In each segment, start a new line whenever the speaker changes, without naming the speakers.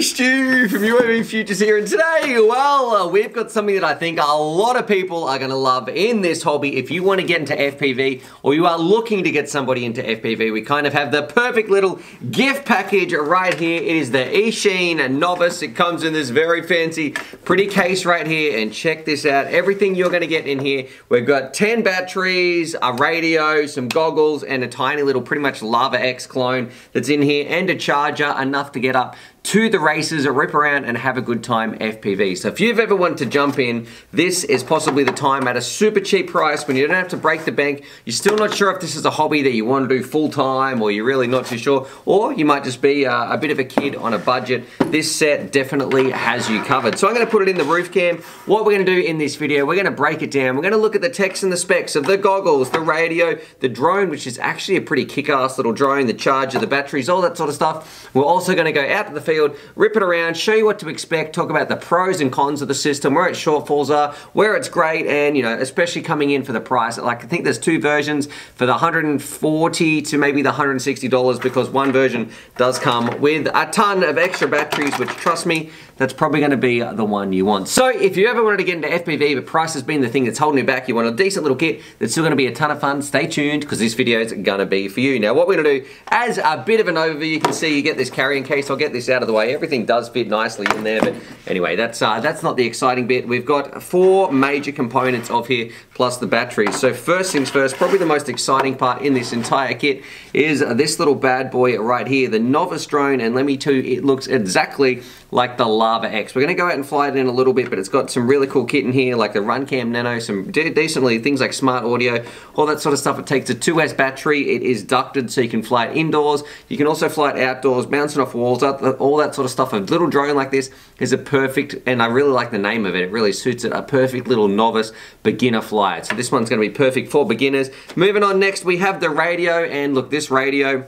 everybody, Stu from UAV Futures here, and today, well, uh, we've got something that I think a lot of people are going to love in this hobby. If you want to get into FPV, or you are looking to get somebody into FPV, we kind of have the perfect little gift package right here. It is the Eachine Novice. It comes in this very fancy, pretty case right here, and check this out. Everything you're going to get in here, we've got 10 batteries, a radio, some goggles, and a tiny little, pretty much Larva X clone that's in here, and a charger, enough to get up to the races, a rip around and have a good time FPV. So if you've ever wanted to jump in, this is possibly the time at a super cheap price when you don't have to break the bank. You're still not sure if this is a hobby that you want to do full time or you're really not too sure. Or you might just be uh, a bit of a kid on a budget. This set definitely has you covered. So I'm going to put it in the roof cam. What we're going to do in this video, we're going to break it down. We're going to look at the text and the specs of the goggles, the radio, the drone, which is actually a pretty kick-ass little drone, the charger, the batteries, all that sort of stuff. We're also going to go out to the field, rip it around, show you what to expect, talk about the pros and cons of the system, where its shortfalls are, where it's great, and you know, especially coming in for the price. Like I think there's two versions for the 140 to maybe the $160 because one version does come with a ton of extra batteries, which trust me, that's probably going to be the one you want. So if you ever wanted to get into FPV, but price has been the thing that's holding you back, you want a decent little kit that's still going to be a ton of fun, stay tuned because this video is going to be for you. Now what we're going to do, as a bit of an overview, you can see you get this carrying case. I'll get this out of the way. Everything does fit nicely in there, but anyway, that's uh, that's not the exciting bit. We've got four major components of here, plus the batteries. So first things first, probably the most exciting part in this entire kit is this little bad boy right here, the Novice drone, and let me tell you, it looks exactly like the Larva X. We're going to go out and fly it in a little bit, but it's got some really cool kit in here, like the Runcam Nano, some de decently things like smart audio, all that sort of stuff. It takes a 2S battery. It is ducted, so you can fly it indoors. You can also fly it outdoors, bouncing off walls, all that sort of stuff. A little drone like this is a perfect, and I really like the name of it. It really suits it, a perfect little novice beginner flyer. So this one's going to be perfect for beginners. Moving on next, we have the radio, and look, this radio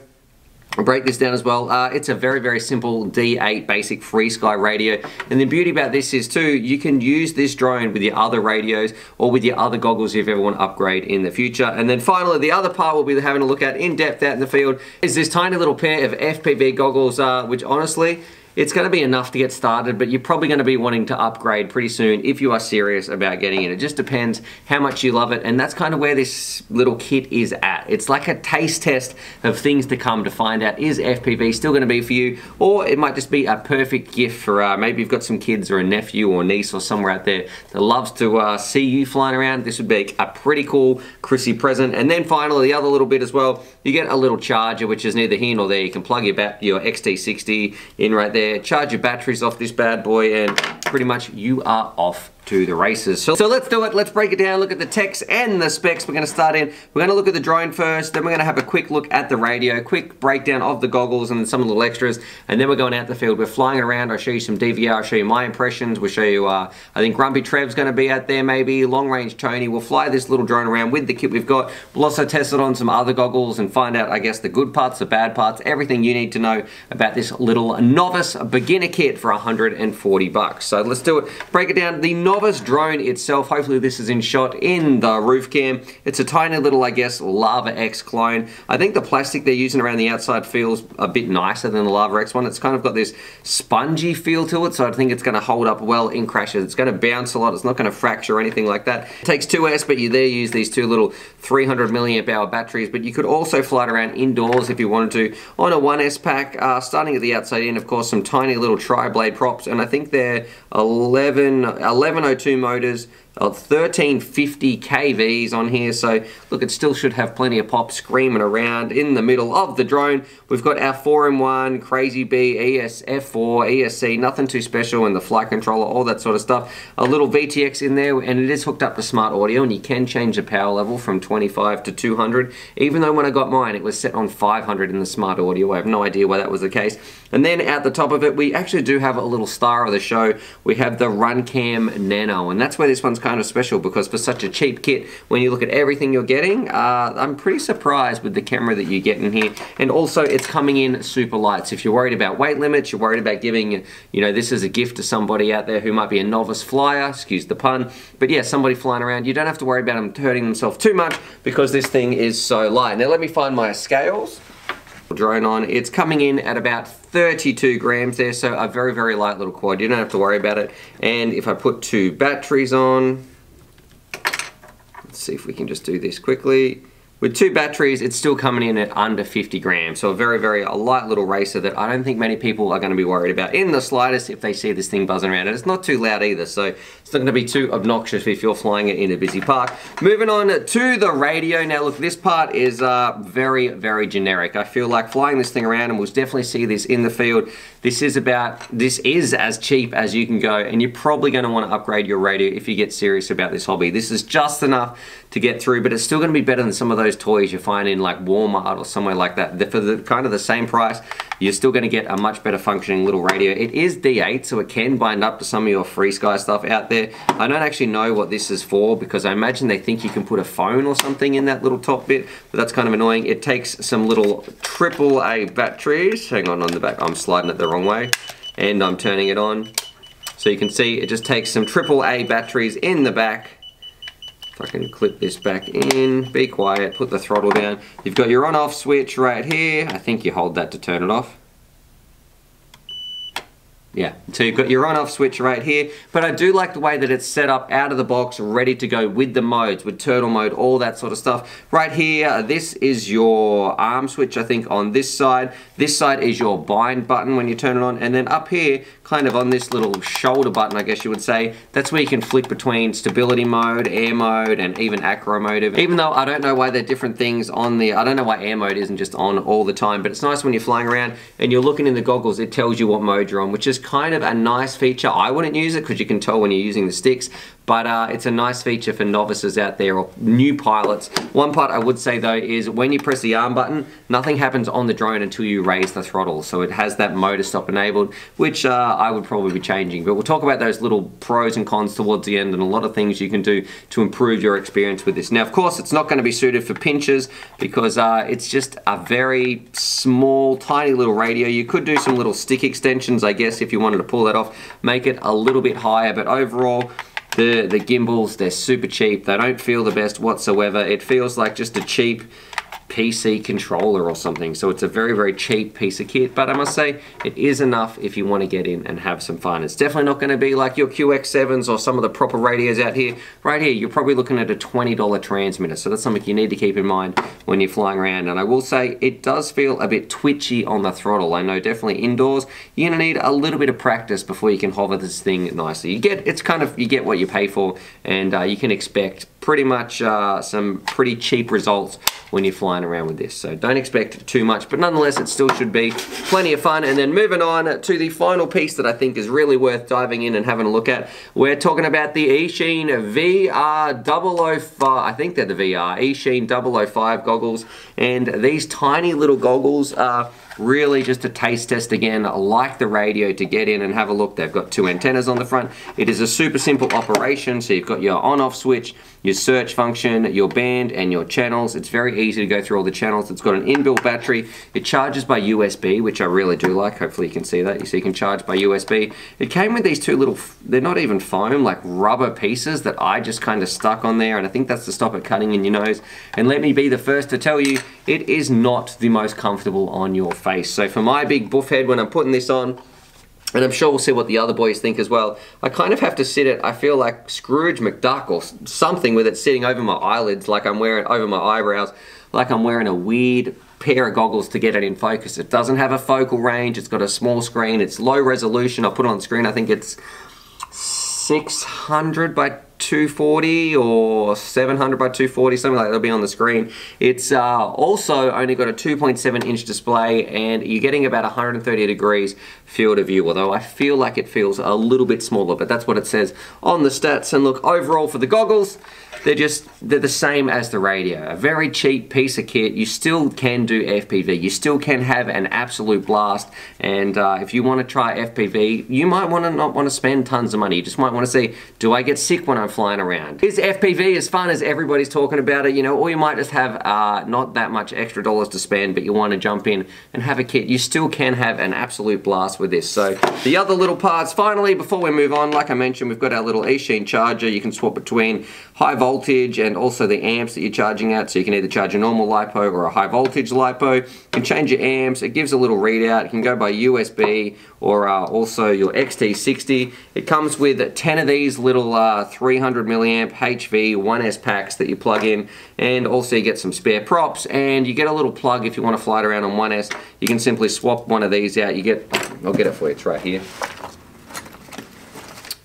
I'll break this down as well. Uh, it's a very, very simple D8 basic FrSky radio. And the beauty about this is too, you can use this drone with your other radios or with your other goggles if you ever want to upgrade in the future. And then finally, the other part we'll be having a look at in depth out in the field is this tiny little pair of FPV goggles, uh, which honestly, it's going to be enough to get started, but you're probably going to be wanting to upgrade pretty soon if you are serious about getting it. It just depends how much you love it, and that's kind of where this little kit is at. It's like a taste test of things to come to find out is FPV still going to be for you, or it might just be a perfect gift for uh, maybe you've got some kids or a nephew or niece or somewhere out there that loves to uh, see you flying around. This would be a pretty cool Chrissy present. And then finally, the other little bit as well, you get a little charger, which is neither here nor there. You can plug your, your XT60 in right there there, charge your batteries off this bad boy, and pretty much you are off to the races. So, so let's do it. Let's break it down, look at the text and the specs. We're going to start in. We're going to look at the drone first, then we're going to have a quick look at the radio, quick breakdown of the goggles and some little extras, and then we're going out the field. We're flying around. I'll show you some DVR. I'll show you my impressions. We'll show you, uh, I think Grumpy Trev's going to be out there maybe, Long Range Tony. We'll fly this little drone around with the kit we've got. We'll also test it on some other goggles and find out, I guess, the good parts, the bad parts, everything you need to know about this little novice beginner kit for 140 bucks. So let's do it. Break it down. The novice drone itself, hopefully this is in shot in the roof cam. It's a tiny little, I guess, Larva X clone. I think the plastic they're using around the outside feels a bit nicer than the Larva X one. It's kind of got this spongy feel to it, so I think it's going to hold up well in crashes. It's going to bounce a lot. It's not going to fracture or anything like that. It takes 2S, but you there use these two little 300 milliamp hour batteries, but you could also fly it around indoors if you wanted to on a 1S pack, uh, starting at the outside in, of course, some tiny little tri-blade props, and I think they're 11, 1102 motors of 1350 kVs on here. So look it still should have plenty of pop screaming around in the middle of the drone. We've got our 4-in-1 Crazy Bee ES-F4 ESC nothing too special and the flight controller all that sort of stuff. A little VTX in there and it is hooked up to smart audio and you can change the power level from 25 to 200 even though when I got mine it was set on 500 in the smart audio. I have no idea why that was the case. And then at the top of it we actually do have a little star of the show. We have the Runcam Nano and that's where this one's kind of special because for such a cheap kit, when you look at everything you're getting, uh, I'm pretty surprised with the camera that you get in here. And also, it's coming in super light. So if you're worried about weight limits, you're worried about giving, you know, this as a gift to somebody out there who might be a novice flyer, excuse the pun, but yeah, somebody flying around, you don't have to worry about them hurting themselves too much because this thing is so light. Now let me find my scales. Drone on. It's coming in at about 32 grams there, so a very, very light little quad. You don't have to worry about it. And if I put two batteries on, let's see if we can just do this quickly. With two batteries, it's still coming in at under 50 grams. So a very, very a light little racer that I don't think many people are gonna be worried about in the slightest if they see this thing buzzing around. And it's not too loud either, so it's not gonna be too obnoxious if you're flying it in a busy park. Moving on to the radio. Now look, this part is uh, very, very generic. I feel like flying this thing around, and we'll definitely see this in the field, this is about, this is as cheap as you can go, and you're probably gonna wanna upgrade your radio if you get serious about this hobby. This is just enough to get through, but it's still gonna be better than some of those toys you find in like Walmart or somewhere like that. For the kind of the same price, you're still gonna get a much better functioning little radio. It is D8, so it can bind up to some of your FrSky stuff out there. I don't actually know what this is for because I imagine they think you can put a phone or something in that little top bit, but that's kind of annoying. It takes some little AAA batteries. Hang on on the back, I'm sliding it the wrong way. And I'm turning it on. So you can see it just takes some AAA batteries in the back if I can clip this back in, be quiet, put the throttle down. You've got your on off switch right here. I think you hold that to turn it off. Yeah, so you've got your on-off switch right here, but I do like the way that it's set up out of the box, ready to go with the modes, with turtle mode, all that sort of stuff. Right here, this is your arm switch, I think, on this side. This side is your bind button when you turn it on, and then up here, kind of on this little shoulder button, I guess you would say, that's where you can flick between stability mode, air mode, and even acro mode. Even though I don't know why they're different things on the, I don't know why air mode isn't just on all the time, but it's nice when you're flying around and you're looking in the goggles, it tells you what mode you're on, which is kind of a nice feature. I wouldn't use it because you can tell when you're using the sticks, but uh, it's a nice feature for novices out there or new pilots. One part I would say though is when you press the arm button, nothing happens on the drone until you raise the throttle. So it has that motor stop enabled, which uh, I would probably be changing. But we'll talk about those little pros and cons towards the end and a lot of things you can do to improve your experience with this. Now, of course, it's not going to be suited for pinchers because uh, it's just a very small, tiny little radio. You could do some little stick extensions, I guess, if you wanted to pull that off, make it a little bit higher, but overall, the, the gimbals, they're super cheap. They don't feel the best whatsoever. It feels like just a cheap PC controller or something. So it's a very, very cheap piece of kit, but I must say it is enough if you want to get in and have some fun. It's definitely not going to be like your QX7s or some of the proper radios out here. Right here, you're probably looking at a $20 transmitter, so that's something you need to keep in mind when you're flying around. And I will say it does feel a bit twitchy on the throttle. I know definitely indoors, you're going to need a little bit of practice before you can hover this thing nicely. You get, it's kind of, you get what you pay for, and uh, you can expect pretty much uh, some pretty cheap results when you're around with this. So don't expect too much, but nonetheless, it still should be plenty of fun. And then moving on to the final piece that I think is really worth diving in and having a look at. We're talking about the Eachine VR005, I think they're the VR, Eachine 005 goggles. And these tiny little goggles are really just a taste test again like the radio to get in and have a look they've got two antennas on the front it is a super simple operation so you've got your on off switch your search function your band and your channels. It's very easy to go through all the channels. It's got an inbuilt battery. It charges by USB which I really do like. Hopefully you can see that. You see you can charge by USB it came with these two little they're not even foam like rubber pieces that I just kind of stuck on there and I think that's to stop it cutting in your nose. And let me be the first to tell you it is not the most comfortable on your face. So for my big buff head, when I'm putting this on, and I'm sure we'll see what the other boys think as well. I kind of have to sit it, I feel like Scrooge McDuck or something with it sitting over my eyelids like I'm wearing, over my eyebrows, like I'm wearing a weird pair of goggles to get it in focus. It doesn't have a focal range, it's got a small screen, it's low resolution. I'll put it on screen, I think it's 600 by 240 or 700 by 240, something like that, will be on the screen. It's uh, also only got a 2.7 inch display and you're getting about 130 degrees field of view, although I feel like it feels a little bit smaller, but that's what it says on the stats. And look, overall for the goggles, they're just, they're the same as the radio. A very cheap piece of kit. You still can do FPV. You still can have an absolute blast. And uh, if you want to try FPV, you might want to not want to spend tons of money. You just might want to say, do I get sick when Flying around. Is FPV as fun as everybody's talking about it, you know, or you might just have uh, not that much extra dollars to spend, but you want to jump in and have a kit. You still can have an absolute blast with this. So the other little parts, finally, before we move on, like I mentioned, we've got our little Eachine charger. You can swap between high voltage and also the amps that you're charging at. So you can either charge a normal LiPo or a high voltage LiPo. You can change your amps. It gives a little readout. You can go by USB or uh, also your XT60. It comes with 10 of these little uh, 300 milliamp HV 1S packs that you plug in and also you get some spare props and you get a little plug if you want to fly it around on 1S. You can simply swap one of these out. You get, I'll get it for you, it's right here.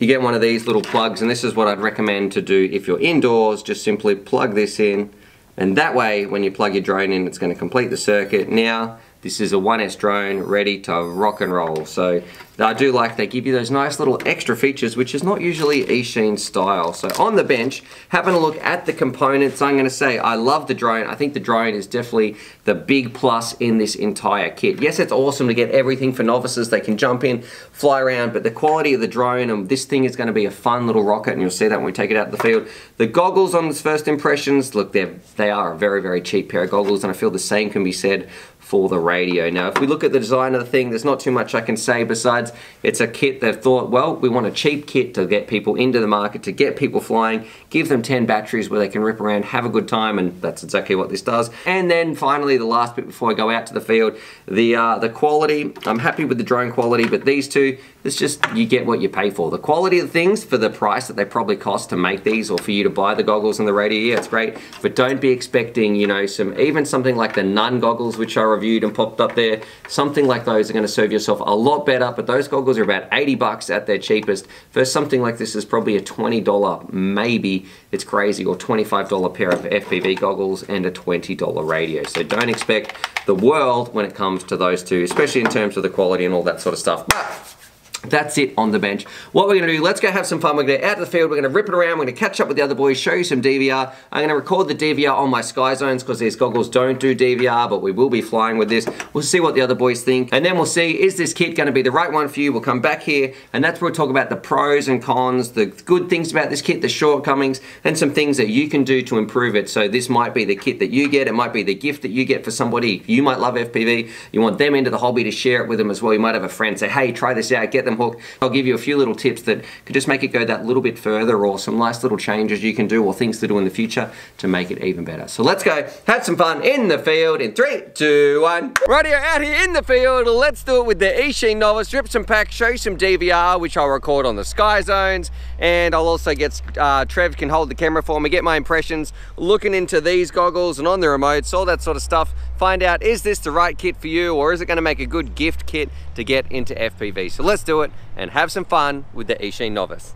You get one of these little plugs and this is what I'd recommend to do if you're indoors. Just simply plug this in and that way when you plug your drone in it's going to complete the circuit. Now this is a 1S drone ready to rock and roll. So I do like they give you those nice little extra features, which is not usually Eachine style. So on the bench, having a look at the components, I'm gonna say I love the drone. I think the drone is definitely the big plus in this entire kit. Yes, it's awesome to get everything for novices. They can jump in, fly around, but the quality of the drone, and this thing is gonna be a fun little rocket, and you'll see that when we take it out of the field. The goggles on this first impressions, look, they're, they are a very, very cheap pair of goggles, and I feel the same can be said for the radio. Now, if we look at the design of the thing, there's not too much I can say besides it's a kit that thought, well, we want a cheap kit to get people into the market, to get people flying, give them 10 batteries where they can rip around, have a good time, and that's exactly what this does. And then finally, the last bit before I go out to the field, the, uh, the quality. I'm happy with the drone quality, but these two, it's just, you get what you pay for. The quality of things for the price that they probably cost to make these or for you to buy the goggles and the radio, yeah, it's great, but don't be expecting, you know, some, even something like the Nunn goggles, which are reviewed and popped up there. Something like those are going to serve yourself a lot better, but those goggles are about 80 bucks at their cheapest. For something like this is probably a $20, maybe it's crazy, or $25 pair of FPV goggles and a $20 radio. So don't expect the world when it comes to those two, especially in terms of the quality and all that sort of stuff. But that's it on the bench. What we're going to do, let's go have some fun. We're going to out to the field, we're going to rip it around, we're going to catch up with the other boys, show you some DVR. I'm going to record the DVR on my Sky Zones because these goggles don't do DVR, but we will be flying with this. We'll see what the other boys think, and then we'll see, is this kit going to be the right one for you? We'll come back here, and that's where we'll talk about the pros and cons, the good things about this kit, the shortcomings, and some things that you can do to improve it. So this might be the kit that you get, it might be the gift that you get for somebody. You might love FPV, you want them into the hobby to share it with them as well. You might have a friend say, hey, try this out, get them. I'll give you a few little tips that could just make it go that little bit further or some nice little changes you can do or things to do in the future to make it even better. So let's go have some fun in the field in three, two, one. Radio out here in the field. Let's do it with the Eachine Novice. Strip some packs, show you some DVR, which I'll record on the Sky Zones. And I'll also get, uh, Trev can hold the camera for me, get my impressions, looking into these goggles and on the remotes, all that sort of stuff. Find out, is this the right kit for you or is it gonna make a good gift kit to get into FPV? So let's do it and have some fun with the Eachine Novice.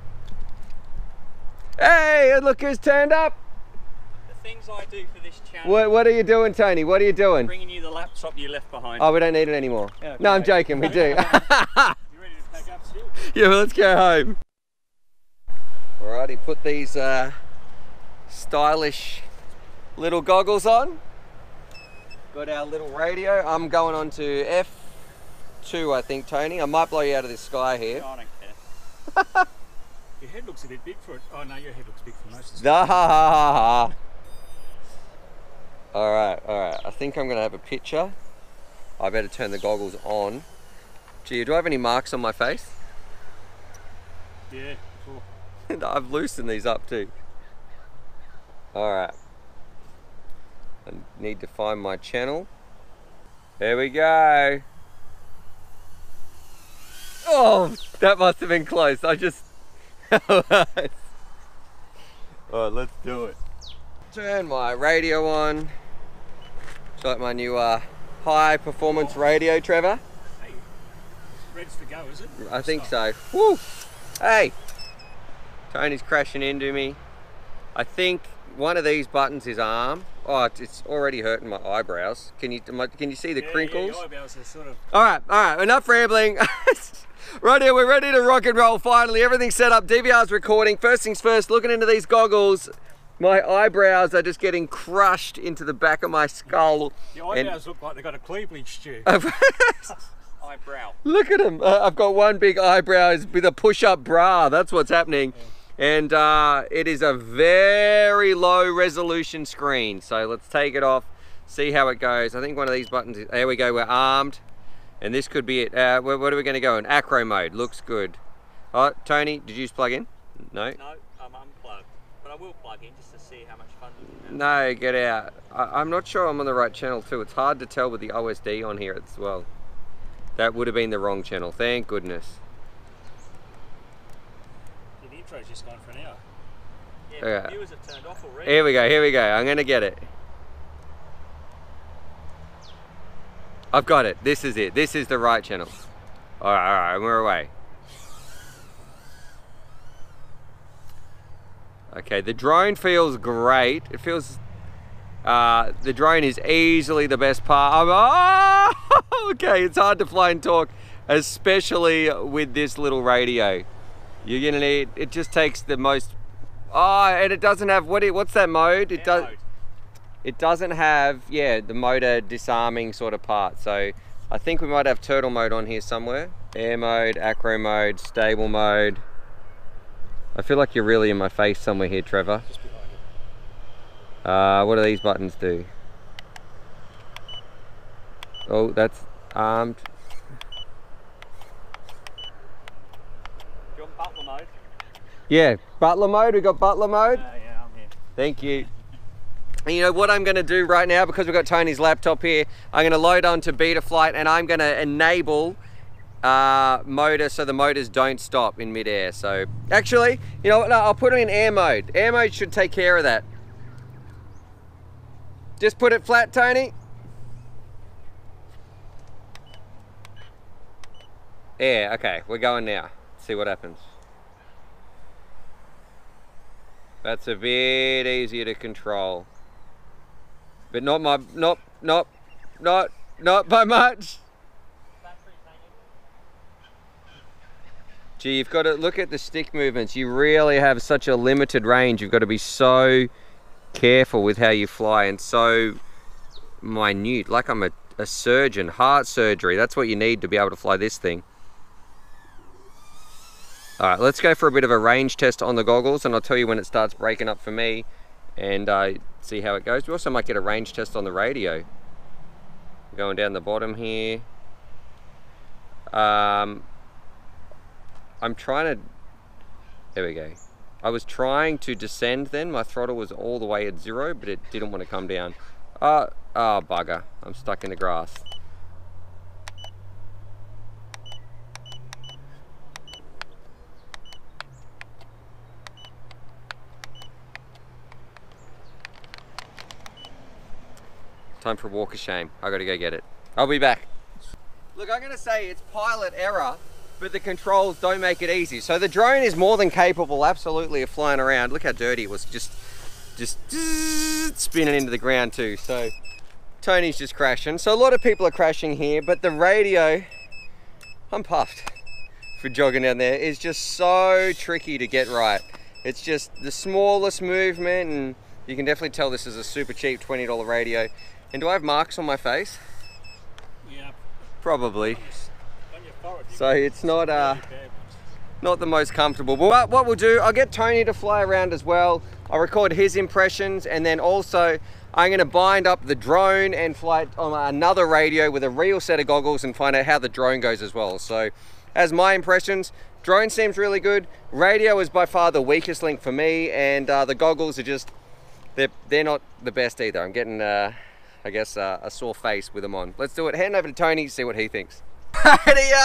Hey, look who's turned up.
The things I do for this channel.
What, what are you doing, Tony? What are you doing?
Bringing you the laptop you left behind.
Oh, we don't need it anymore.
Yeah,
no, I'm joking, we do.
You ready to pack up still?
yeah, well, let's go home. Alrighty, put these uh, stylish little goggles on. Got our little radio. I'm going on to F2, I think, Tony. I might blow you out of this sky here.
I don't care. your head looks a bit big for it. Oh no, your head looks big for most of the
ha ha ha. Alright, alright. I think I'm going to have a picture. I better turn the goggles on. Gee, do I have any marks on my face?
Yeah, cool.
I've loosened these up too. Alright. I need to find my channel. There we go. Oh, that must have been close. I just... Alright, let's do it. Turn my radio on. It's like my new uh, high performance radio, Trevor.
Hey, ready to go, is it?
I think so. Woo! Hey! Tony's crashing into me. I think one of these buttons is arm. Oh, it's- it's already hurting my eyebrows. Can you can you see the
Yeah,
crinkles?
Yeah, your eyebrows are sort of.
All right, all right, enough rambling. right here, we're ready to rock and roll finally. Everything's set up, DVR's recording. First things first, looking into these goggles, my eyebrows are just getting crushed into the back of my skull.
Your
And-
eyebrows look like they've got a cleavage stew. Eyebrow.
Look at them. Uh, I've got one big eyebrow with a push-up bra. That's what's happening. And uh, it is a very low resolution screen. So let's take it off, see how it goes. I think one of these buttons, is, there we go, we're armed. And this could be it. Uh, what are we gonna go in? Acro mode, looks good. Oh, Tony, did you just plug in? No?
No, I'm unplugged. But I will plug in just to see how much fun we can have.
No, get out. I, I'm not sure I'm on the right channel too. It's hard to tell with the OSD on here as well. That would have been the wrong channel, thank goodness.
The intro's just gone for an hour.
Yeah, the viewers have turned off already.
Here we go, here we go. I'm gonna get it. I've got it. This is it. This is the right channel. All right, all right, we're away. Okay, the drone feels great. It feels, uh, the drone is easily the best part. I'm, oh, okay, it's hard to fly and talk, especially with this little radio. You're gonna need, it just takes the most, oh, and it doesn't have, what? It, what's that mode? It does,
mode.
It doesn't have, yeah, the motor disarming sort of part. So I think we might have turtle mode on here somewhere. Air mode, acro mode, stable mode. I feel like you're really in my face somewhere here, Trevor.
Just behind it.
Uh, what do these buttons do? Oh, that's armed.
Do you want butler mode?
Yeah, butler mode. We got butler mode.
Uh, yeah, I'm here.
Thank you. And you know what I'm going to do right now because we've got Tony's laptop here. I'm going to load onto Betaflight and I'm going to enable uh, motor so the motors don't stop in midair. So actually, you know? No, I'll put it in air mode. Air mode should take care of that. Just put it flat, Tony. Air. Okay, we're going now. See what happens. That's a bit easier to control. But not my, not, not, not, not by much. Gee, you've got to look at the stick movements. You really have such a limited range. You've got to be so careful with how you fly and so minute. Like I'm a, a surgeon, heart surgery. That's what you need to be able to fly this thing. All right, let's go for a bit of a range test on the goggles and I'll tell you when it starts breaking up for me and uh, see how it goes. We also might get a range test on the radio. Going down the bottom here. Um, I'm trying to, there we go. I was trying to descend then, my throttle was all the way at zero, but it didn't want to come down. Uh, oh bugger, I'm stuck in the grass. Time for a walk of shame. I gotta go get it. I'll be back. Look, I'm gonna say it's pilot error, but the controls don't make it easy. So the drone is more than capable, absolutely, of flying around. Look how dirty it was, just, just spinning into the ground too. So Tony's just crashing. So a lot of people are crashing here, but the radio, I'm puffed for jogging down there, is just so tricky to get right. It's just the smallest movement, and you can definitely tell this is a super cheap $20 radio. And do I have marks on my face?
Yeah,
Probably.
on your forehead. you've
So it's not uh,
really bad ones.
not the most comfortable. But what- what we'll do, I'll get Tony to fly around as well. I'll record his impressions and then also I'm gonna bind up the drone and fly it on another radio with a real set of goggles and find out how the drone goes as well. So as my impressions, drone seems really good. Radio is by far the weakest link for me and uh, the goggles are just, they're, they're not the best either. I'm getting, uh, I guess, uh, a sore face with them on. Let's do it. Hand over to Tony, see what he thinks. Radio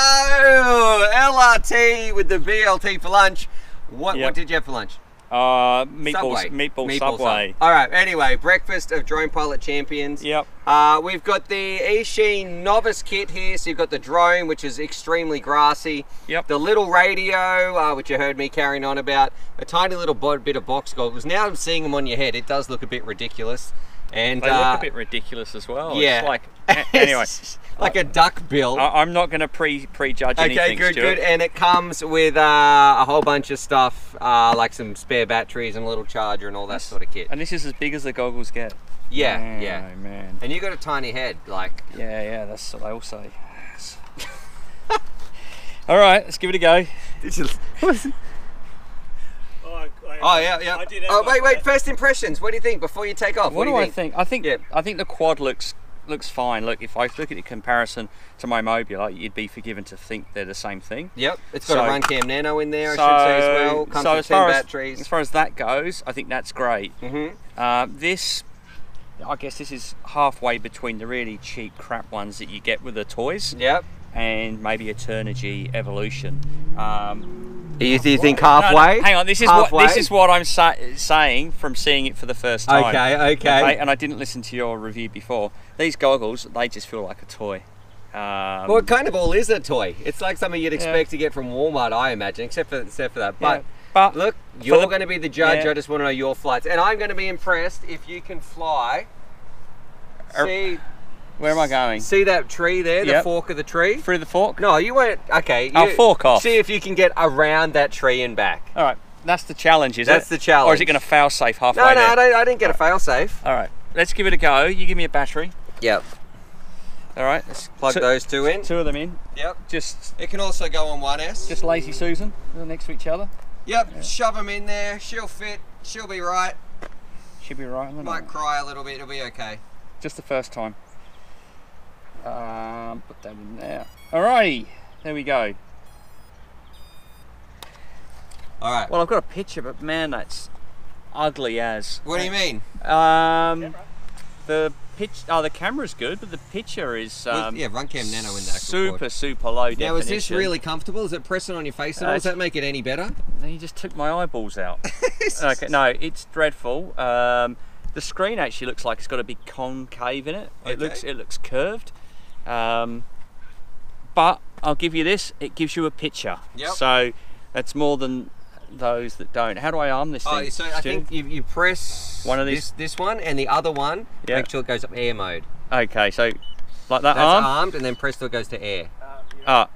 LRT with the BLT for lunch. What, what did you have for lunch?
Uh, meatballs,
Subway.
meatball, subway.
Sub. All right. Anyway, breakfast of Drone Pilot Champions.
Yep.
Uh, we've got the Eachine novice kit here. So you've got the drone, which is extremely grassy.
Yep.
The little radio, uh, which you heard me carrying on about. A tiny little bit of box goggles. Now I'm seeing them on your head. It does look a bit ridiculous. And
They
uh,
look a bit ridiculous as well.
yeah.
It's like a- anyway.
like a duck bill.
I, I'm not going to pre prejudge
Okay,
anything.
Okay, good,
Stuart.
good. And it comes with uh, a whole bunch of stuff, uh, like some spare batteries and a little charger and all that
Yes.
sort of kit.
And this is as big as the goggles get.
Yeah,
Oh,
yeah.
man.
And you got a tiny head, like.
Yeah, yeah, that's what they all say. All right, let's give it a go.
Oh,
Oh yeah, yeah.
I did have
oh wait, wait.
first-
First impressions. What do you think before you take off?
What,
do
do
you
I think? I think
Yeah.
I think the quad looks looks fine. Look, if I look at the comparison to my Mobula, you'd be forgiven to think they're the same thing.
Yep, it's got
So-
a Run Cam Nano in there. I should say as well. Comes
so as far as,
batteries.
as far as that goes, I think that's great.
Mhm.
Uh, this, I guess, this is halfway between the really cheap crap ones that you get with the toys
Yep.
And maybe a Turnigy Evolution. Um,
You, do you think
no, no,
halfway?
hang on, this is
halfway?
what this is what I'm sa- saying from seeing it for the first time.
Okay, okay.
And I didn't listen to your review before. These goggles, they just feel like a toy. Um,
Well, it kind of all is a toy. It's like something you'd expect to get from Walmart, I imagine, except for except for that.
yeah,
But
but
look, you're
the-
going to be the judge.
yeah.
I just want to know your flights, and I'm going to be impressed if you can fly.
Er-
See,
where am I going?
see that tree there, the
Yep.
fork of the tree.
Through the fork?
No, you won't. Okay,
I'll fork off.
See if you can get around that tree and back.
All right, that's the challenge, is
That's
it?
That's the challenge.
Or is it going to fail safe halfway
No, no? I, don't, I didn't get a fail safe.
All right, let's give it a go. You give me a battery.
Yep.
All right, let's
Plug
two,
those two in.
two of them in.
Yep.
Just,
It can also go on 1S.
just lazy Susan they're next to each other.
Yep. Shove them in there. She'll fit. She'll be right.
She'll be right.
Might cry a little bit. It'll be okay.
Just the first time. Um, put that in there. Alrighty, there we go.
All right.
Well, I've got a picture, but man, that's ugly as.
What do you mean?
Um, the pitch. Oh, the camera's good, but the picture is um,
yeah, run cam nano in that.
super, super low definition.
Now, is this really comfortable? Is it pressing on your face at
Uh,
all? Does that make it any better?
You just took my eyeballs out. okay, no, it's dreadful. Um, the screen actually looks like it's got a big concave in it. It looks it looks curved. Um, but I'll give you this: it gives you a picture.
Yep.
So that's more than those that don't. How do I arm this
Oh,
thing?
so I
Stu?
think you, you press
One of these-
this one and the other one.
Yeah.
Make sure it goes up air mode.
Okay, so like that
That's
arm.
armed, and then press till it goes to air.
Ah,
Keep going.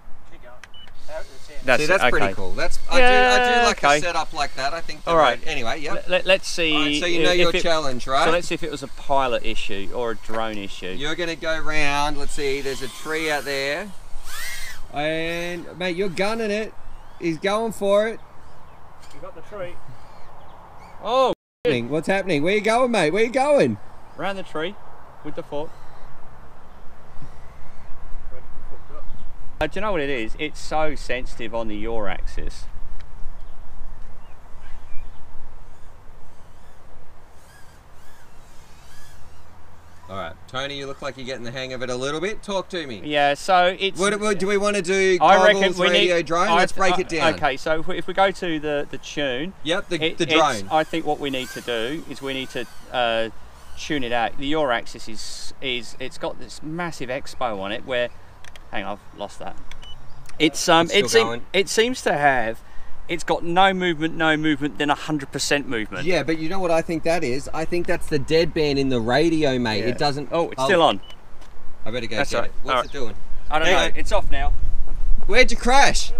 Out the center.
that's
See, that's
it.
pretty
okay.
cool. That's I do I do like
okay.
a setup like that. I think.
All right.
Anyway, yep.
Let, us see.
All right, so you know your
it-
challenge, right?
So let's see if it was a pilot issue or a drone issue.
You're gonna go round. Let's see. There's a tree out there, and mate, you're gunning it. He's going for it.
You got the tree.
Oh,
What's happening? Where you going, mate? Where you going?
round the tree with the fork.
Ready to hook up.
Uh, do you know what it is? It's so sensitive on the yaw axis.
All right, Tony, you look like you're getting the hang of it a little bit. Talk to me.
Yeah, so it's.
What, what do we want to do?
I reckon we
radio,
need.
drone.
I-
Let's break
I-
it down.
Okay, so if we, if we go to the the tune,
Yep, the,
it-
the drone.
I think what we need to do is we need to uh, tune it out. The yaw axis is is it's got this massive expo on it where. Hang on, I've lost that. It's um
It's
it seem,
going.
it seems to have. It's got no movement, no movement, then hundred percent movement.
Yeah, but you know what I think that is? I think that's the deadband in the radio, mate.
Yeah.
It doesn't.
Oh, it's still on.
I better go
That's
get
all right.
it. What's
All
it doing?
I don't
Hang
know. It's off now.
Where'd you crash?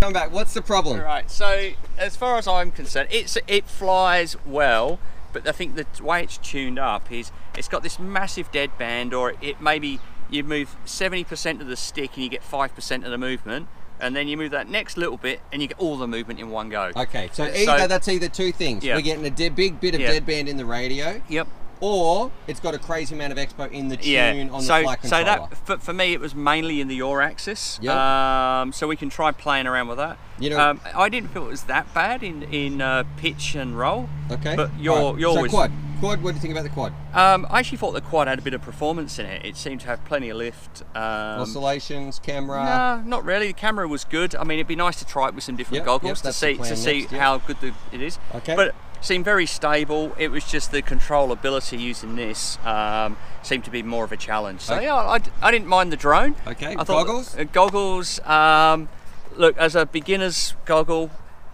Come back. What's the problem?
Right. So as far as I'm concerned, it's it flies well, but I think the way it's tuned up is it's got this massive dead band, or it maybe you move 70% of the stick and you get 5% of the movement, and then you move that next little bit and you get all the movement in one go.
Okay, so
So-
either that's either two things.
Yeah.
We're getting a dead, big bit of
Yeah.
deadband in the radio,
Yep.
Or it's got a crazy amount of expo in the tune
Yeah.
on the
so
flight
so
controller.
that for, for me it was mainly in the yaw axis.
Yep.
Um, so we can try playing around with that.
You know-
um, I didn't feel it was that bad in in uh, pitch and roll.
okay.
but your-
Alright,
your
so
was-
quad. Quad. What do you think about the quad?
Um, I actually thought the quad had a bit of performance in it. It seemed to have plenty of lift. Um,
Oscillations, camera.
no, not really. The camera was good. I mean, it'd be nice to try it with some different
Yep,
goggles
yep,
to see to see
next, yeah.
how good the, it is.
Okay.
But seemed very stable. It was just the controllability using this um, seemed to be more of a challenge. So
Okay.
yeah, I, I didn't mind the drone.
Okay,
I thought,
goggles?
uh, goggles. Um, look, as a beginner's goggle,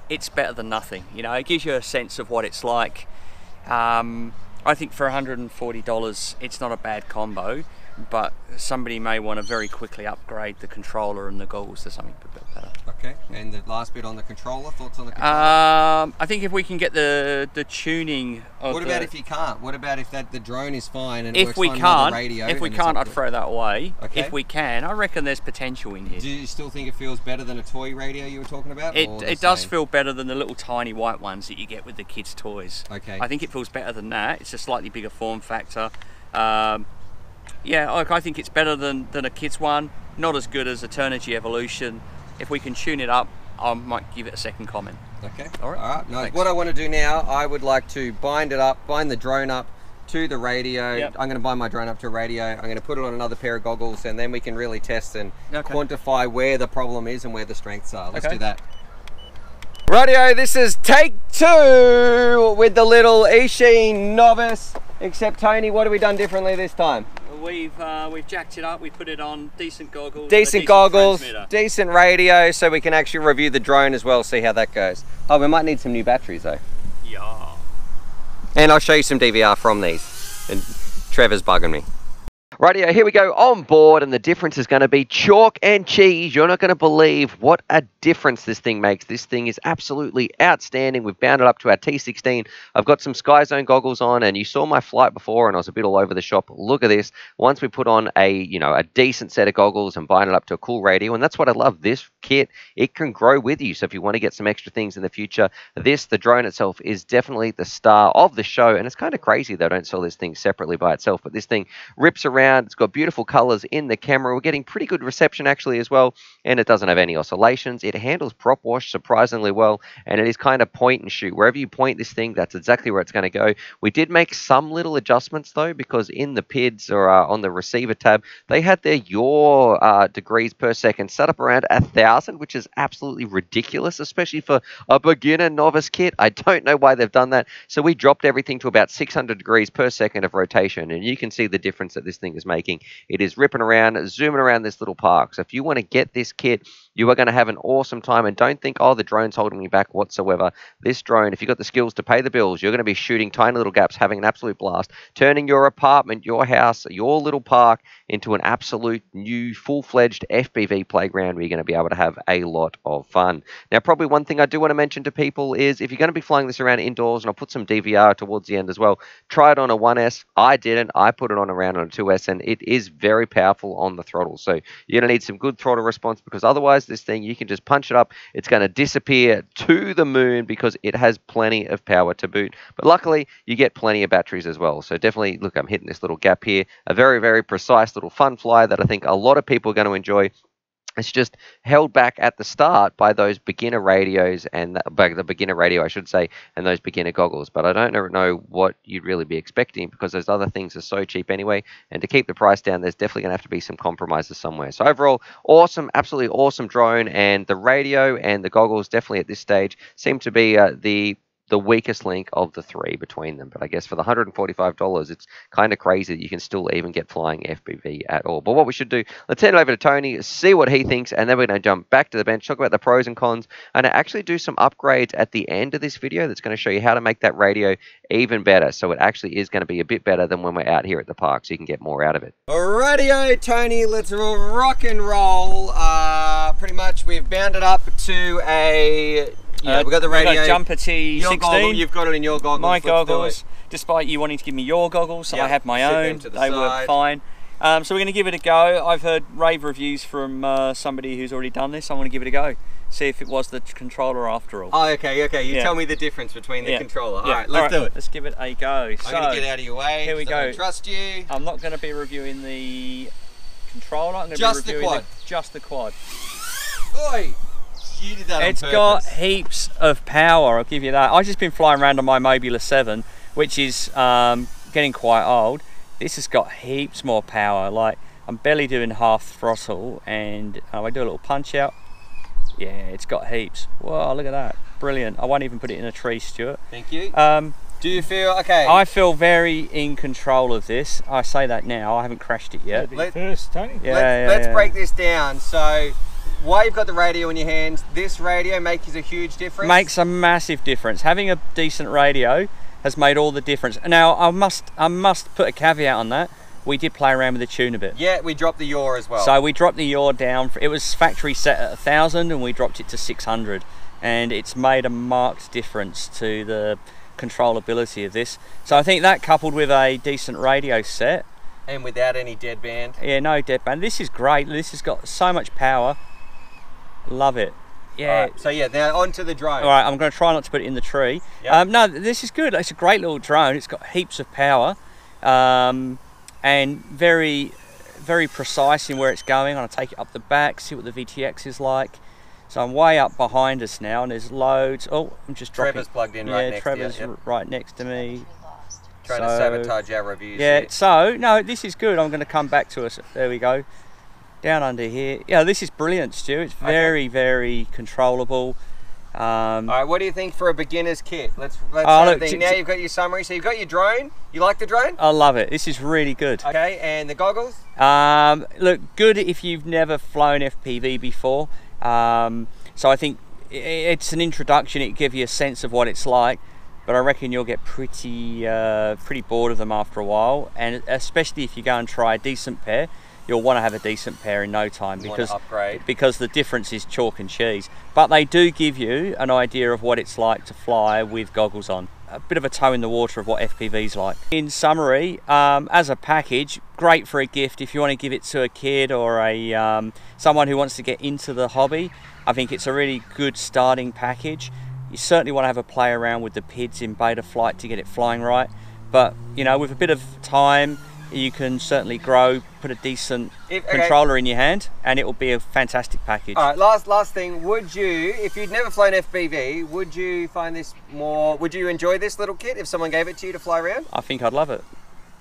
it's better than nothing. You know, it gives you a sense of what it's like. Um, I think for $140, it's not a bad combo, but somebody may want to very quickly upgrade the controller and the goggles to something a bit better.
Okay. And the last bit on the controller. Thoughts on the controller?
Um, I think if we can get the the tuning of
what about
the-
if you can't? What about if that the drone is fine and it
if
works
we can't,
radio?
if we can't, I'd
to-
throw that away.
Okay.
If we can, I reckon there's potential in here.
Do you still think it feels better than a toy radio you were talking about?
It, it does
same?
feel better than the little tiny white ones that you get with the kids' toys.
Okay.
I think it feels better than that. It's a slightly bigger form factor. Um, yeah, I, I think it's better than, than a kids' one. Not as good as Turnigy Evolution. If we can tune it up, I might give it a second comment.
Okay.
All right.
All right. No, what I want to do now, I would like to bind it up, bind the drone up to the radio.
Yep.
I'm going to bind my drone up to a radio. I'm going to put it on another pair of goggles, and then we can really test and
Okay.
quantify where the problem is and where the strengths are. Let's
Okay.
do that. Radio, this is take two with the little Eachine novice. Except Tony, what have we done differently this time?
We've uh, we've jacked it up. We put it on decent goggles. a
decent goggles,
transmitter.
decent radio, so we can actually review the drone as well, see how that goes. Oh, we might need some new batteries though.
Yeah.
And I'll show you some DVR from these. And Trevor's bugging me. Radio, here we go on board, and the difference is going to be chalk and cheese. You're not going to believe what a difference this thing makes. This thing is absolutely outstanding. We've bound it up to our T16. I've got some Sky Zone goggles on, and you saw my flight before, and I was a bit all over the shop. Look at this. Once we put on a you know a decent set of goggles and bind it up to a cool radio, and that's what I love. This kit, it can grow with you. So if you want to get some extra things in the future, this the drone itself is definitely the star of the show. And it's kind of crazy they don't sell this thing separately by itself, but this thing rips around. It's got beautiful colors in the camera. We're getting pretty good reception actually as well, and it doesn't have any oscillations. It handles prop wash surprisingly well, and it is kind of point and shoot. Wherever you point this thing, that's exactly where it's going to go. We did make some little adjustments though, because in the PIDs or uh, on the receiver tab, they had their yaw uh, degrees per second set up around a thousand, which is absolutely ridiculous, especially for a beginner novice kit. I don't know why they've done that. So we dropped everything to about 600 degrees per second of rotation, and you can see the difference that this thing is making. It is ripping around, zooming around this little park. So if you want to get this kit, you are going to have an awesome time. And don't think, oh, the drone's holding me back whatsoever. This drone, if you've got the skills to pay the bills, you're going to be shooting tiny little gaps, having an absolute blast, turning your apartment, your house, your little park into an absolute new full-fledged FPV playground where you're going to be able to have a lot of fun. Now, probably one thing I do want to mention to people is if you're going to be flying this around indoors, and I'll put some DVR towards the end as well, try it on a 1S. I didn't. I put it on around on a 2S, and it is very powerful on the throttle. So you're going to need some good throttle response because otherwise, this thing, you can just punch it up. It's going to disappear to the moon because it has plenty of power to boot. But luckily, you get plenty of batteries as well. So definitely, look, I'm hitting this little gap here. A very, very precise little fun fly that I think a lot of people are going to enjoy. It's just held back at the start by those beginner radios and the, by the beginner radio, I should say, and those beginner goggles. But I don't know- what you'd really be expecting because those other things are so cheap anyway. And to keep the price down, there's definitely going to have to be some compromises somewhere. So overall, awesome, absolutely awesome drone, and the radio and the goggles definitely at this stage seem to be uh, the the weakest link of the three between them. But I guess for the $145, it's kind of crazy that you can still even get flying FPV at all. But what we should do, let's hand it over to Tony, see what he thinks, and then we're going to jump back to the bench, talk about the pros and cons, and actually do some upgrades at the end of this video that's going to show you how to make that radio even better. So it actually is going to be a bit better than when we're out here at the park, so you can get more out of it. Radio, Tony, let's rock and roll. Uh, pretty much, we've bound it up to a. Yeah,
Uh,
we've got the radio.
Jumper T16.
Goggle, you've got it in your goggles.
my goggles. Despite you wanting to give me your goggles,
Yep,
I have my
sit
own.
to the
They
side.
fine. Um, so we're going to give it a go. I've heard rave reviews from uh, somebody who's already done this. I want to give it a go. See if it was the controller after all.
Oh, okay, okay. You
Yeah.
tell me the difference between the
Yeah.
controller.
Yeah.
All right, let's do it.
Let's give it a go.
I'm
so,
gonna get out of your way.
here we go.
trust you.
I'm not going to be reviewing the controller. I'm going to
Just
be
the
reviewing
quad.
just the quad.
Oi! You did that
It's
on
got heaps of power. I'll give you that. I've just been flying around on my Mobula 7, which is um, getting quite old. This has got heaps more power. Like I'm barely doing half throttle, and uh, I do a little punch out. Yeah, it's got heaps. Whoa, look at that! Brilliant. I won't even put it in a tree, Stuart.
Thank you.
Um,
do you feel okay?
I feel very in control of this. I say that now. I haven't crashed it yet.
Let-
First, Tony.
Yeah,
let's
yeah,
let's
yeah.
break this down. So, while you've got the radio in your hands, this radio makes a huge difference.
makes a massive difference. Having a decent radio has made all the difference. Now I must I must put a caveat on that. we did play around with the tune a bit.
Yeah, we dropped the yaw as well.
So we dropped the yaw down. It was factory set at a thousand, and we dropped it to 600, and it's made a marked difference to the controllability of this. So I think that coupled with a decent radio set,
and without any dead band.
yeah, no deadband. This is great. This has got so much power. Love it. Yeah.
Alright, so yeah, now onto the drone.
All right, I'm going to try not to put it in the tree.
Yep.
Um, no, this is good. It's a great little drone. It's got heaps of power um, and very, very precise in where it's going. I'm going to take it up the back, see what the VTX is like. So I'm way up behind us now, and there's loads. Oh, I'm just dropping.
Trevor's plugged in
yeah,
right next to you,
Trevor's
yep.
right next to me.
Trying to sabotage our reviews.
Yeah,
here.
so no, this is good. I'm going to come back to us. There we go. Down under here. Yeah, this is brilliant, Stu. It's very, very controllable. Um,
All right, what do you think for a beginner's kit? Let's let's
Oh, look,
Now you've got your summary. So you've got your drone. You like the drone?
I love it. This is really good.
Okay, and the goggles.
Um, look, good if you've never flown FPV before. Um, so I think it's an introduction. It gives you a sense of what it's like. But I reckon you'll get pretty uh, pretty bored of them after a while, and especially if you go and try a decent pair, you'll want to have a decent pair in no time because because the difference is chalk and cheese. But they do give you an idea of what it's like to fly with goggles on. A bit of a toe in the water of what FPV's like. In summary, um, as a package, great for a gift if you want to give it to a kid or a um, someone who wants to get into the hobby. I think it's a really good starting package. You certainly want to have a play around with the PIDs in Betaflight to get it flying right. But you know, with a bit of time, you can certainly grow, put a decent
If- okay.
controller in your hand, and it will be a fantastic package.
All right, last last thing. Would you, if you'd never flown FPV, would you find this more? Would you enjoy this little kit if someone gave it to you to fly around?
I think I'd love it.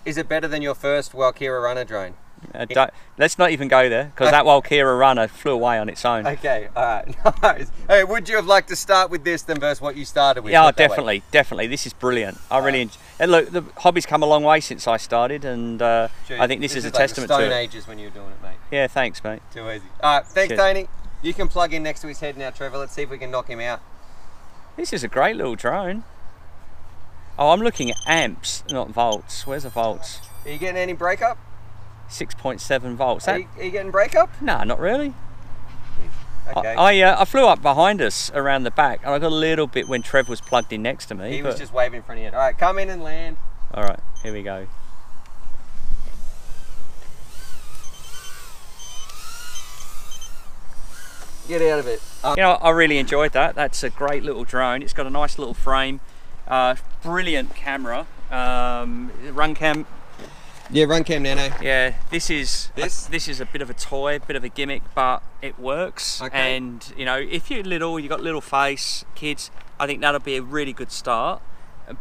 Is it better than your first Walkera runner drone?
Uh, don't, let's not even go there because that Walkera runner flew away on its own.
Okay, all right. Nice. Hey, would you have liked to start with this than versus what you started with?
yeah,
Put it way.
definitely, definitely. This is brilliant. I really enjoy. And look, the hobby's come a long way since I started, and uh,
Dude,
I think this, is a
like the
testament
Stone
to it.
Ages when you were doing it, mate.
Yeah, thanks, mate.
Too easy. All right, thanks,
Cheers.
Tony. You can plug in next to his head now, Trevor. Let's see if we can knock him out.
This is a great little drone. Oh, I'm looking at amps, not volts. Where's the volts?
Are you getting any breakup?
6.7 volts.
Are
That,
you, are you getting breakup?
nah, not really.
Okay.
I, I, uh, I flew up behind us around the back, and I got a little bit when Trev was plugged in next to me.
he was just waving in front of you. All right, come in and land.
All right, here we go.
Get out of it. Uh,
You know, I really enjoyed that. That's a great little drone. It's got a nice little frame, uh, brilliant camera. Um, RunCam.
Yeah, RunCam nano.
Yeah, this is
This?
this is a bit of a toy, bit of a gimmick, but it works.
Okay.
And you know, if you're little, you got little face, kids. I think that'll be a really good start.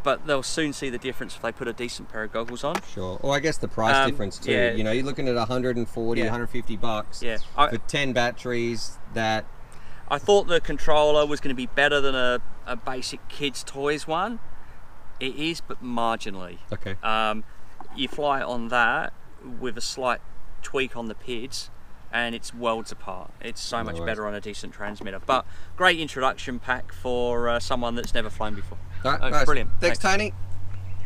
But they'll soon see the difference if they put a decent pair of goggles on.
Sure. Or I guess the price
Um,
difference too.
yeah.
You know, you're looking at 140,
Yeah.
150 bucks
Yeah, I,
for 10 batteries. That
I thought the controller was going to be better than a, a basic kids toys one. It is, but marginally.
okay.
Um, you fly on that with a slight tweak on the PIDs, and it's worlds apart. It's so much better on a decent transmitter. But great introduction pack for uh, someone that's never flown before.
All right,
Oh,
nice.
brilliant.
Thanks,
Thanks.
Tony.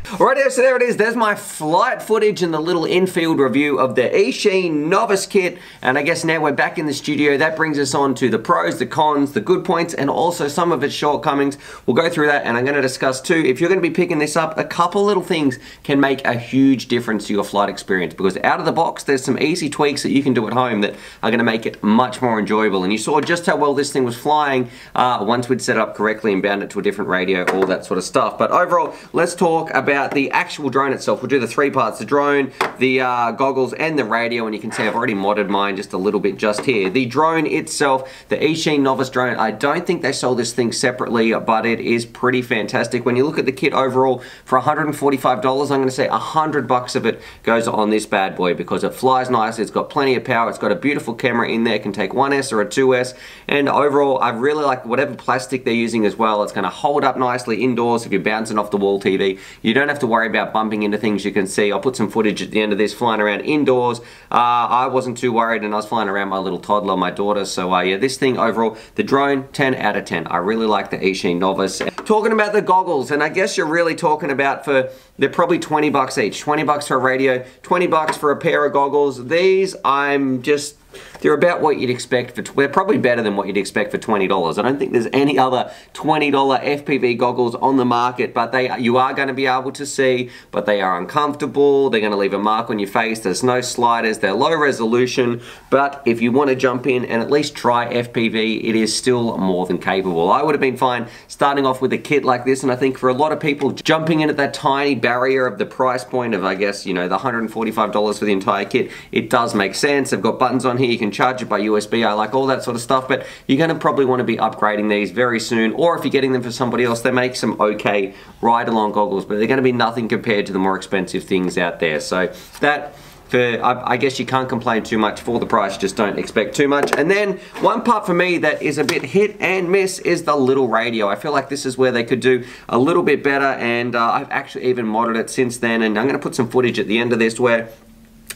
Alrighty, so there it is. There's my flight footage and the little infield review of the Eachine Novice Kit. And I guess now we're back in the studio. That brings us on to the pros, the cons, the good points, and also some of its shortcomings. We'll go through that and I'm going to discuss too, if you're going to be picking this up, a couple little things can make a huge difference to your flight experience. Because out of the box, there's some easy tweaks that you can do at home that are going to make it much more enjoyable. And you saw just how well this thing was flying uh, once we'd set it up correctly and bound it to a different radio, all that sort of stuff. But overall, let's talk about the actual drone itself. We'll do the three parts, the drone, the uh, goggles, and the radio. And you can see I've already modded mine just a little bit just here. The drone itself, the Eachine Novice drone, I don't think they sold this thing separately, but it is pretty fantastic. When you look at the kit overall, for $145, I'm going to say 100 bucks of it goes on this bad boy because it flies nice, it's got plenty of power, it's got a beautiful camera in there, it can take 1S or a 2S, and overall, I really like whatever plastic they're using as well. It's going to hold up nicely indoors if you're bouncing off the wall TV. You don't have to worry about bumping into things you can see. I'll put some footage at the end of this flying around indoors. Uh, I wasn't too worried and I was flying around my little toddler, my daughter, so uh, yeah, this thing overall, the drone, 10 out of 10. I really like the Eachine Novice. talking about the goggles, and I guess you're really talking about for they're probably 20 bucks each. 20 bucks for a radio, 20 bucks for a pair of goggles. These I'm just they're about what you'd expect for, they're probably better than what you'd expect for $20. I don't think there's any other $20 FPV goggles on the market, but they you are going to be able to see, but they are uncomfortable, they're going to leave a mark on your face, there's no sliders, they're low resolution, but if you want to jump in and at least try FPV, it is still more than capable. I would have been fine starting off with a kit like this, and I think for a lot of people, jumping in at that tiny barrier of the price point of, I guess, you know, the $145 for the entire kit, it does make sense. They've got buttons on here, you can charge it by USB, I like all that sort of stuff, but you're going to probably want to be upgrading these very soon, or if you're getting them for somebody else, they make some okay ride-along goggles, but they're going to be nothing compared to the more expensive things out there. So that for, I, guess you can't complain too much for the price, just don't expect too much. And then one part for me that is a bit hit and miss is the little radio. I feel like this is where they could do a little bit better and uh, I've actually even modded it since then and I'm going to put some footage at the end of this where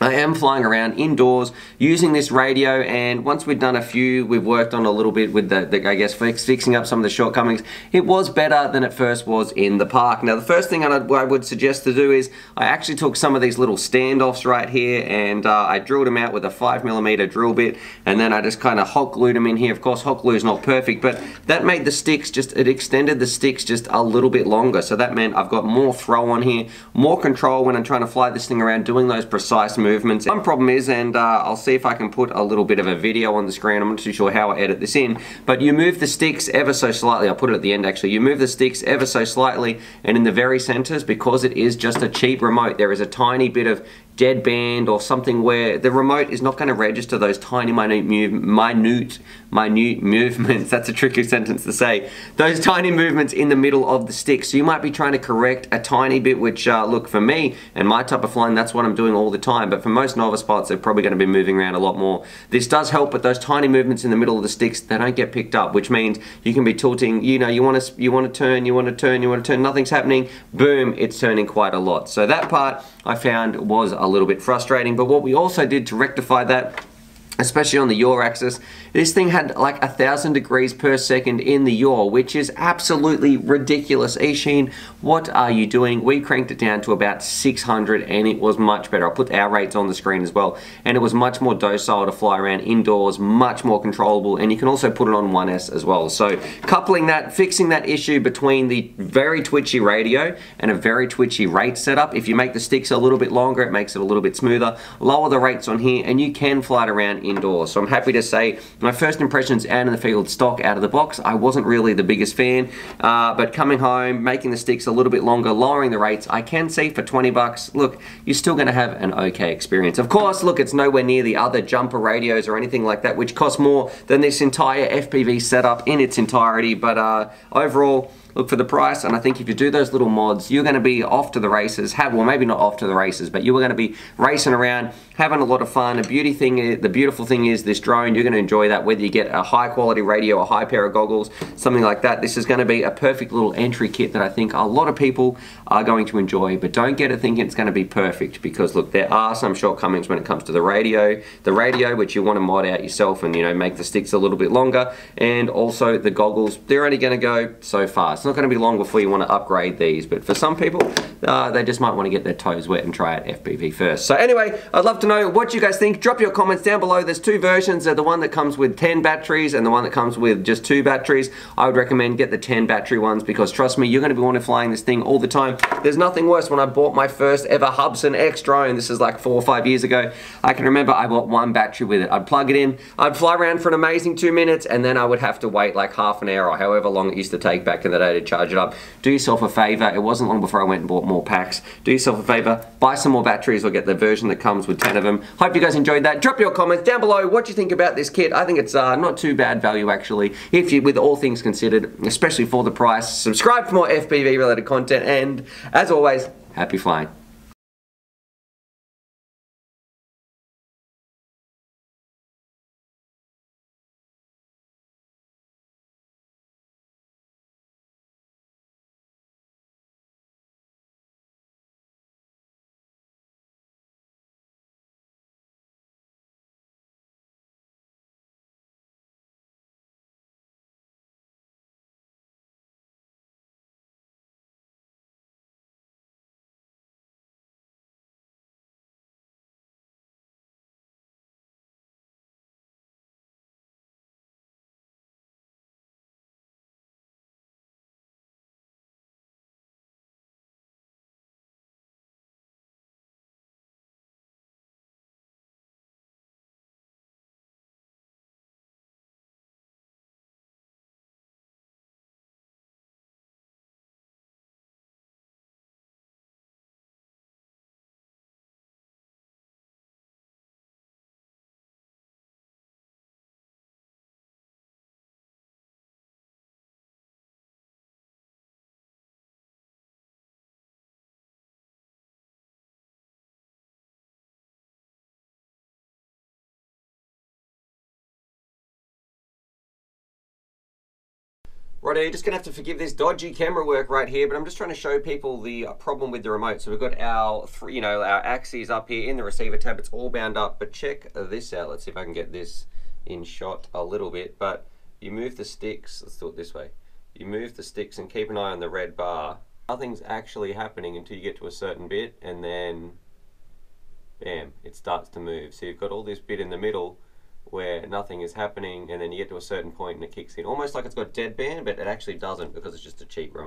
I am flying around indoors using this radio and once we've done a few, we've worked on a little bit with the, the, I guess, fix, fixing up some of the shortcomings. It was better than it first was in the park. Now the first thing I, I would suggest to do is I actually took some of these little standoffs right here and uh, I drilled them out with a 5mm drill bit and then I just kind of hot glued them in here. Of course hot glue is not perfect but that made the sticks just, it extended the sticks just a little bit longer so that meant I've got more throw on here, more control when I'm trying to fly this thing around doing those precise movements. One problem is, and uh, I'll see if I can put a little bit of a video on the screen, I'm not too sure how I edit this in, but you move the sticks ever so slightly, I'll put it at the end actually, you move the sticks ever so slightly, and in the very centers, because it is just a cheap remote, there is a tiny bit of dead band or something where the remote is not going to register those tiny minute minute minute movements. That's a tricky sentence to say. Those tiny movements in the middle of the stick. So you might be trying to correct a tiny bit which uh, look for me and my type of flying that's what I'm doing all the time. But for most novice pilots they're probably going to be moving around a lot more. This does help but those tiny movements in the middle of the sticks they don't get picked up which means you can be tilting you know you want to you want to turn you want to turn you want to turn nothing's happening. Boom it's turning quite a lot. So that part I found was a little bit frustrating. But what we also did to rectify that especially on the yaw axis. This thing had like a thousand degrees per second in the yaw, which is absolutely ridiculous. Eachine, what are you doing? We cranked it down to about 600 and it was much better. I'll put our rates on the screen as well. And it was much more docile to fly around indoors, much more controllable, and you can also put it on 1S as well. So coupling that, fixing that issue between the very twitchy radio and a very twitchy rate setup, if you make the sticks a little bit longer, it makes it a little bit smoother. Lower the rates on here and you can fly it around indoors. So I'm happy to say my first impressions out in the field stock out of the box, I wasn't really the biggest fan, uh, but coming home, making the sticks a little bit longer, lowering the rates, I can see for 20 bucks, look, you're still gonna have an okay experience. Of course, look, it's nowhere near the other jumper radios or anything like that, which cost more than this entire FPV setup in its entirety, but uh, overall, look for the price and I think if you do those little mods you're going to be off to the races have well maybe not off to the races but you are going to be racing around having a lot of fun the beauty thing the beautiful thing is this drone you're going to enjoy that whether you get a high quality radio a high pair of goggles something like that this is going to be a perfect little entry kit that I think a lot of people are going to enjoy but don't get it thinking it's going to be perfect because look there are some shortcomings when it comes to the radio the radio which you want to mod out yourself and you know make the sticks a little bit longer and also the goggles they're only going to go so far. it's not going to be long before you want to upgrade these, but for some people, uh, they just might want to get their toes wet and try out FPV first. So anyway, I'd love to know what you guys think. Drop your comments down below. There's two versions. The one that comes with 10 batteries and the one that comes with just two batteries. I would recommend get the 10 battery ones because trust me, you're going to be wanting to flying this thing all the time. There's nothing worse when I bought my first ever Hubsan X drone. This is like four or five years ago. I can remember I bought one battery with it. I'd plug it in, I'd fly around for an amazing two minutes, and then I would have to wait like half an hour or however long it used to take back in the day to charge it up. Do yourself a favor. It wasn't long before I went and bought more packs. Do yourself a favor, buy some more batteries or get the version that comes with 10 of them. Hope you guys enjoyed that. Drop your comments down below what do you think about this kit. I think it's uh, not too bad value actually, if you, with all things considered, especially for the price. Subscribe for more FPV related content and as always, happy flying. Right, you're just gonna have to forgive this dodgy camera work right here, but I'm just trying to show people the uh, problem with the remote. So we've got our, three, you know, our axes up here in the receiver tab. It's all bound up, but check this out. Let's see if I can get this in shot a little bit. But you move the sticks. Let's do it this way. You move the sticks and keep an eye on the red bar. Nothing's actually happening until you get to a certain bit, and then, bam, it starts to move. So you've got all this bit in the middle where nothing is happening and then you get to a certain point and it kicks in almost like it's got deadband but it actually doesn't because it's just a cheap remote